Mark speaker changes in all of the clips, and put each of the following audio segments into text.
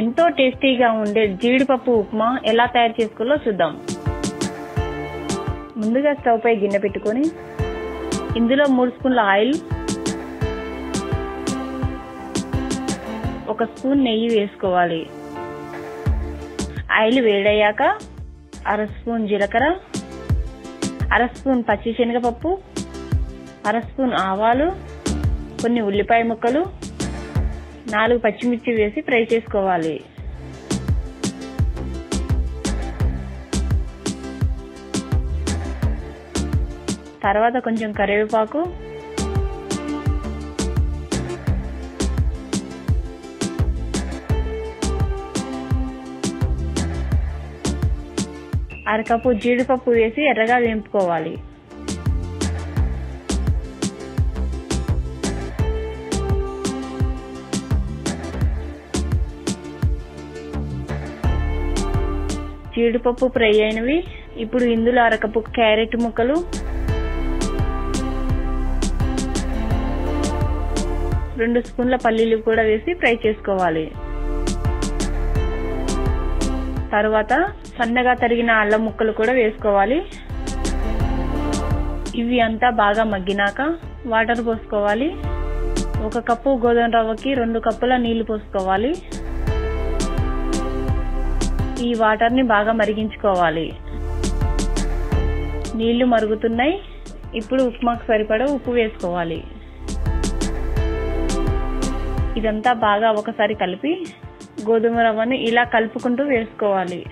Speaker 1: ఎంతో టేస్టీగా ఉండే జీడిపప్పు ఉప్మా ఎలా తయారు చేసుకోవాలో చూద్దాం. ముందుగా స్టవ్ పై గిన్నె పెట్టుకొని ఇందులో మూడు స్పూన్ల ఆయిల్ ఒక స్పూన్ నెయ్యి వేసుకోవాలి. ఆయిల్ వేడయ్యాక అర స్పూన్ జీలకర్ర అర స్పూన్ పచ్చి శనగపప్పు అర స్పూన్ ఆవాలు కొన్ని ఉల్లిపాయ ముక్కలు నాలుగు పచ్చిమిర్చి వేసి ఫ్రై చేసుకోవాలి. తర్వాత కొంచెం కరివేపాకు. అరకప్పు జీడిపప్పు వేసి ఎర్రగా వేంపుకోవాలి. జీడిపప్పు ఫ్రై అయినవి ఇప్పుడు ఇందులో అరకప్పు క్యారెట్ ముక్కలు. రెండు స్పూన్ల పల్లీలు కూడా వేసి ఫ్రై చేసుకోవాలి. తర్వాత సన్నగా తరిగిన అల్లం ముక్కలు కూడా వేసుకోవాలి. ఇవి అంతా బాగా మగ్గినాక వాటర్ పోసుకోవాలి. ఒక కప్పు గోధుమ రవ్వకి రెండు కప్పుల నీళ్ళు పోసుకోవాలి. ఈ వాటర్ని బాగా మరిగించుకోవాలి. నీళ్ళు మరుగుతున్నాయి. ఇప్పుడు ఉప్మాకు సరిపడ ఉప్పు వేసుకోవాలి. ఇదంతా బాగా ఒకసారి కలిపి గోధుమ రవ్వని ఇలా కలుపుకుంటూ వేసుకోవాలి.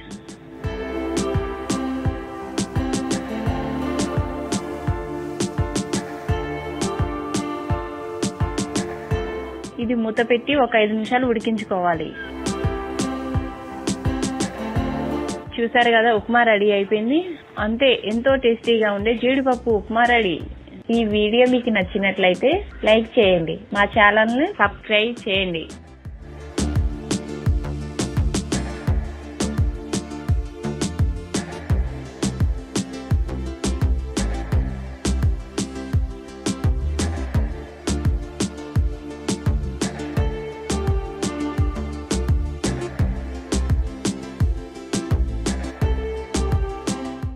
Speaker 1: ఇది మూత పెట్టి ఒక ఐదు నిమిషాలు ఉడికించుకోవాలి. చూసారు కదా ఉప్మా రెడీ అయిపోయింది. అంతే ఎంతో టేస్టీగా ఉండే జీడిపప్పు ఉప్మా రెడీ. ఈ వీడియో మీకు నచ్చినట్లయితే లైక్ చేయండి. మా ఛానల్ని సబ్స్క్రైబ్ చేయండి.